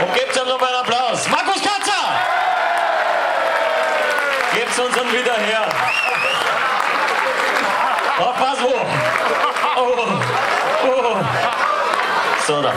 Und gebt uns noch einen Applaus. Markus Katzer! Gebt uns dann wieder her. Oh, pass hoch. Oh, oh. So, dann.